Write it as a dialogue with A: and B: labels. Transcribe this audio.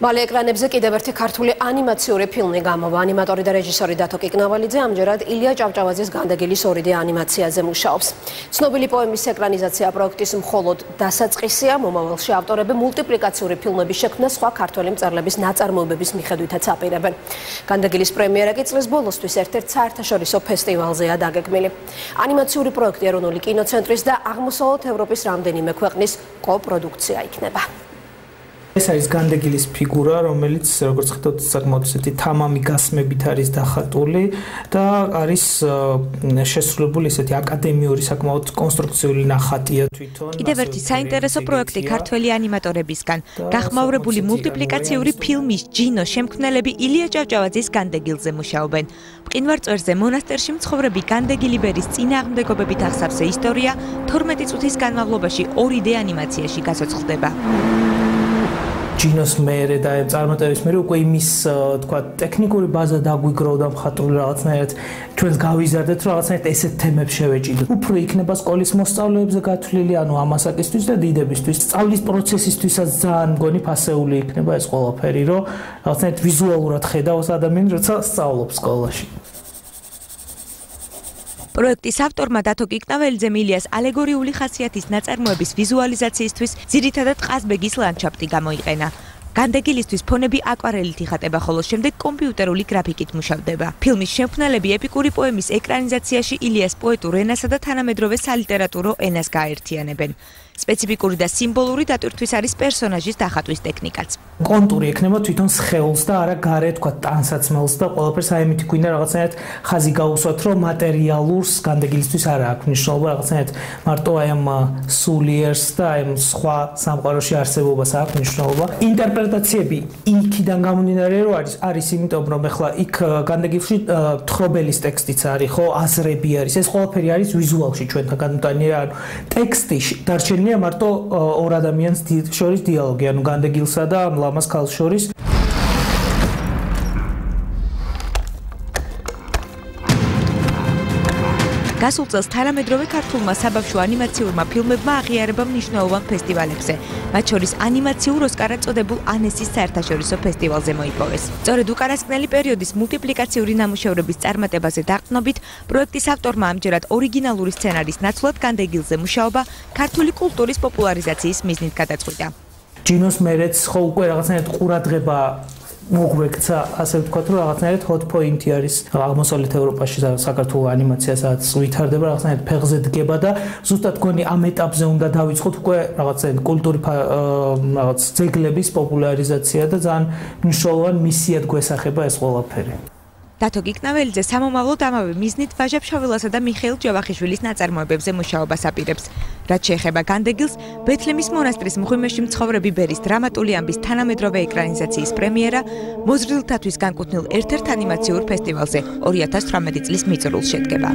A: მალე ეკრანებზე კიდევ ერთი ქართული ანიმაციური ფილმი გამოვა. ანიმატორი და რეჟისორი დათო კიკნავალიძე ამჯერად ილია ჭავჭავაძის განდეგილის 2D ანიმაციაზე მუშაობს. ცნობილი პოემის ეკრანიზაცია პროექტის მხოლოდ დასაწყისია. მომავალში ავტორები მულტიპლიკაციური ფილმების შექმნა სხვა ქართველი მწერლების ნაწარმოებების მიხედვითაც აპირებენ. განდეგილის პრემიერა კი წლის ბოლოსთვის ერთ-ერთ საერთაშორისო ფესტივალზეა დაგეგმილი. ანიმაციური პროექტი ეროვნული კინოცენტრის და აღმოსავლეთ ევროპის რამდენიმე ქვეყნის კოპროდუქცია იქნება.
B: ეს არის განდეგილის ფიგურა, რომელიც როგორც ხედავთ, საკმაოდ ისეთი თამამი გასმებით არის დახატული და არის შესრულებული ისეთი აკადემიური საკმაოდ კონსტრუქციული ნახატია თვითონ.
C: კიდევ ერთი საინტერესო პროექტი ქართველი ანიმატორებისგან, გახმაურებული მულტიპლიკაციური ფილმის ჯინო შემქმნელები ილია ჭავჭავაძის განდეგილზე მუშაობენ. მყინვარწვერზე მონასტერში მცხოვრები განდეგილი ბერის წინააღმდეგობებით ახსავს ისტორია 12 წუთის განმავლობაში 2D ანიმაციაში გასოცხლდება.
B: ჯინოს მერე და წარმატების მერე უკვე იმის თქვა ტექნიკური ბაზა დაგვიგროვდა მხატვრული რაღაცნაირად ჩვენს გავიზარდეთ რომ რაღაცნაირად ესეთ თემებს შევეჭიდოთ. უფრო იქნება სკოლის მოსწავლეებზე გათვლილი, ანუ ამასაკისთვის და დიდებისთვის. სწავლის პროცესისთვისაც ძალიან მგონი ფასეული იქნება ეს ყველაფერი, რომ რაღაცნაირად ვიზუალურად ხედავს ადამიანი, როცა სწავლობს სკოლაში.
C: პროექტის ავტორმა დათო კიკნაველიძე მილიას ალეგორიული ხასიათის ნაწარმოების ვიზუალიზაციისთვის ძირითადად ყაზბეგის ლანდშაფტი გამოიყენა. განდეგილისთვის ფონები აკვარელით იხატება, ხოლო შემდეგ კომპიუტერული გრაფიკით მუშავდება. ფილმის შემქმნელები ეპიკური პოემის ეკრანიზაციაში ილიას პოეტურ ენასა და თანამედროვე სალიტერატურო ენას გაერთიანებენ. სპეციფიკური და სიმბოლური დატვირთვის არის პერსონაჟის დახატვის ტექნიკაც.
B: კონტური ექნება თვითონ სხეულს და არა გარე თქვა ტანსაცმელს და ყველაფერს. აი ამით გვინდა რაღაცნაირად ხაზი გაუსვათ რომ მატერიალურს განდეგილისთვის არა აქვს მნიშვნელობა. რაღაცნაირად მარტო აი ამ სულიერს და აი ამ სხვა სამყაროში არსებობას აქვს მნიშვნელობა. ინტერპრეტაციები იქიდან გამომდინარე რომ არის არის იმიტომ რომ ეხლა იქ განდეგილში თხრობელის ტექსტიც არის ხო? აზრები არის. ეს ყველაფერი არის ვიზუალში ჩვენთან განმტანია ანუ ტექსტი შეგვიძლია მარტო ორ ადამიანს შორის დიალოგი, ანუ განდეგილსა და ლამას ქალს შორის.
C: გასულ წელს თანამედროვე ქართულმა საბავშვო ანიმაციურმა ფილმებმა აღიარება მნიშვნელოვან ფესტივალებზე. მათ შორის ანიმაციურ ოსკარად წოდებულ ანესის საერთაშორისო ფესტივალზე მოიპოვეს. სწორედ უკანასკნელი პერიოდის მულტიპლიკაციური ნამუშევრების წარმატებაზე დაყრდნობით, პროექტის ავტორმა ამჯერად ორიგინალური სცენარის ნაცვლად განდეგილზე მუშაობა ქართული კულტურის პოპულარიზაციის მიზნით გადაწყვიტა.
B: ჯინოს მერეც ხო უკვე რაღაცნაირად ყურადღება მოგვექცა ასე ვთქვათ რომ რაღაცნაირად hot point-ი არის აღმოსავლეთ ევროპაში საქართველოს ანიმაცია სადაც ვითარდება რაღაცნაირად ფეხზე დგება და ზუსტად გონი ამ ეტაპზე უნდა დავიწყოთ უკვე რაღაცნაირად კულტურის რაღაც ძეგლების პოპულარიზაცია და ძალიან მნიშვნელოვანი მისიად გვესახება ეს ყველაფერი.
C: დათო გიკნაველიძე სამომავლოდ ამავე მიზნით ვაჟაფშაველასა და მიხეილ ჯავახიშვილის ნაწარმოებებზე მუშაობას აპირებს. რაც შეეხება განდეგილს, ბეთლემის მონასტრის მღვიმეში მცხოვრები ბერის დრამატული ამბის თანამედროვე ეკრანიზაციის პრემიერა მოზრდილთათვის განკუთვნილ ერთ-ერთ ანიმაციურ ფესტივალზე 2018 წლის მიწურულს შედგება.